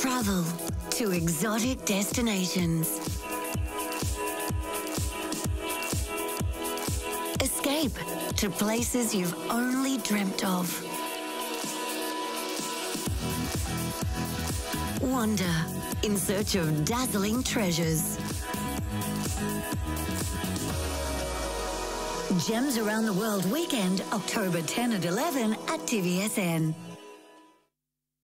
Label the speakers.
Speaker 1: Travel to exotic destinations. Escape to places you've only dreamt of. Wander in search of dazzling treasures. Gems Around the World weekend, October 10 and 11 at TVSN.